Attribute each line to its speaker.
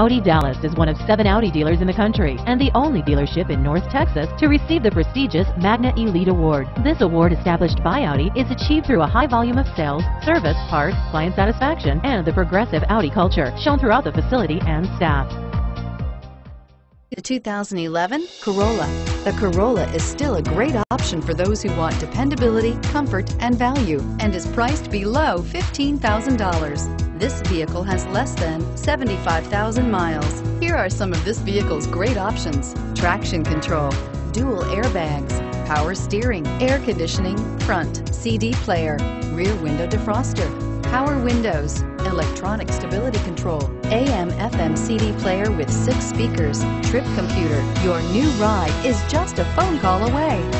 Speaker 1: Audi Dallas is one of seven Audi dealers in the country and the only dealership in North Texas to receive the prestigious Magna Elite Award. This award established by Audi is achieved through a high volume of sales, service, parts, client satisfaction, and the progressive Audi culture shown throughout the facility and staff.
Speaker 2: The 2011 Corolla. The Corolla is still a great option for those who want dependability, comfort, and value, and is priced below $15,000. This vehicle has less than 75,000 miles. Here are some of this vehicle's great options. Traction control, dual airbags, power steering, air conditioning, front, CD player, rear window defroster, power windows, electronic stability control, AM FM CD player with six speakers, trip computer. Your new ride is just a phone call away.